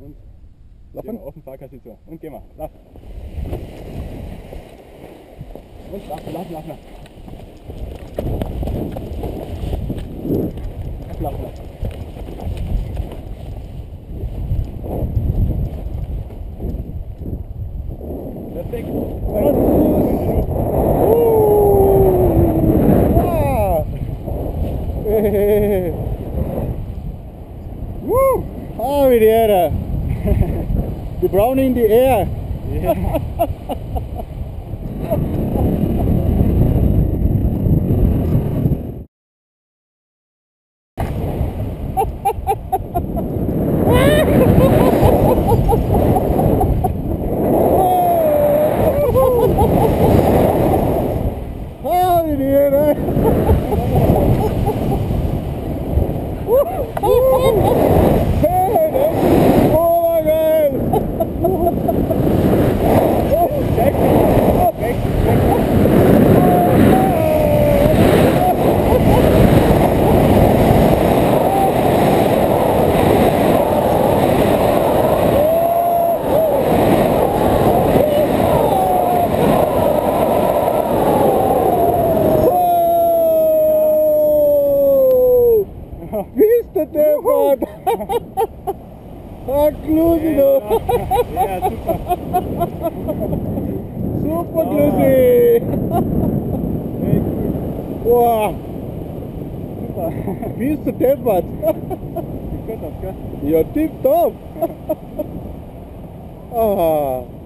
Und Laufen? Gehen auf den Fahrkasten zu. Und gehen wir. Lauf. Und lauf, lauf, laufen. Lauf, laufen. Perfekt. Ah. Woo! Ah, wie die Ehre! The brown in the air. Yeah. geil. Oh! Bist du deppert? Ah, Klusi, du. Ja, super. Super, cool. Boah, Super. deppert? Sieht gut aus, gell? Ah.